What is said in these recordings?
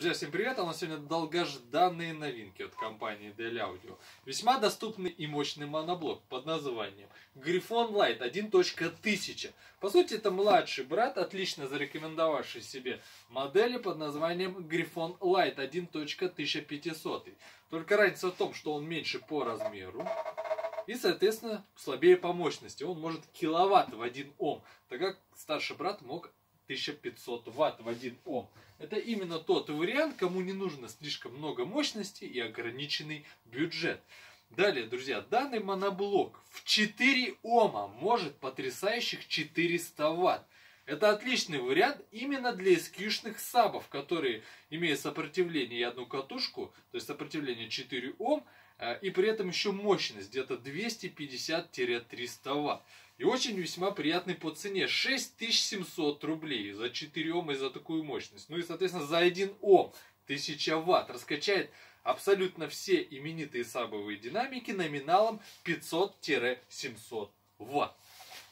Друзья, всем привет! А у нас сегодня долгожданные новинки от компании Dell Audio. Весьма доступный и мощный моноблок под названием Griffon Light 1.1000. По сути, это младший брат, отлично зарекомендовавший себе модели под названием Griffon Light 1.1500. Только разница в том, что он меньше по размеру, и, соответственно, слабее по мощности. Он может киловатт в 1 Ом, так как старший брат мог 1500 ватт в 1 Ом. Это именно тот вариант, кому не нужно слишком много мощности и ограниченный бюджет. Далее, друзья, данный моноблок в 4 Ома может потрясающих 400 ватт. Это отличный вариант именно для эскьюшных сабов, которые имеют сопротивление и одну катушку, то есть сопротивление 4 Ом, э, и при этом еще мощность где-то 250-300 ватт. И очень весьма приятный по цене. 6700 рублей за 4 Ом и за такую мощность. Ну и, соответственно, за 1 Ом 1000 Ватт раскачает абсолютно все именитые сабовые динамики номиналом 500-700 Ватт.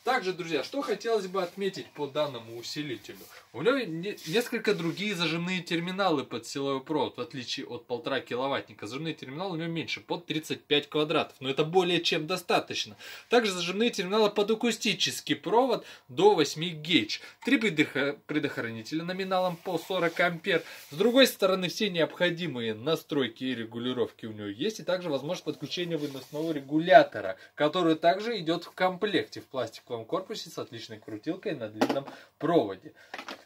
Также, друзья, что хотелось бы отметить по данному усилителю. У него несколько другие зажимные терминалы под силовой провод, в отличие от 1,5 киловаттника. Зажимные терминалы у него меньше, под 35 квадратов, но это более чем достаточно. Также зажимные терминалы под акустический провод до 8 гейдж. Три предохранителя номиналом по 40 ампер. С другой стороны, все необходимые настройки и регулировки у него есть, и также возможность подключения выносного регулятора, который также идет в комплекте в пластиковом пластиковом корпусе с отличной крутилкой на длинном проводе.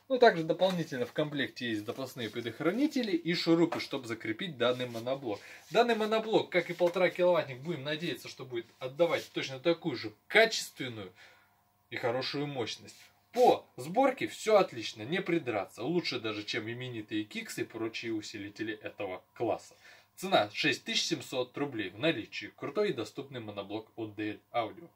Ну, также дополнительно в комплекте есть запасные предохранители и шурупы, чтобы закрепить данный моноблок. Данный моноблок, как и полтора киловаттник, будем надеяться, что будет отдавать точно такую же качественную и хорошую мощность. По сборке все отлично, не придраться. Лучше даже, чем именитые киксы и прочие усилители этого класса. Цена 6700 рублей в наличии. Крутой и доступный моноблок от DL Audio.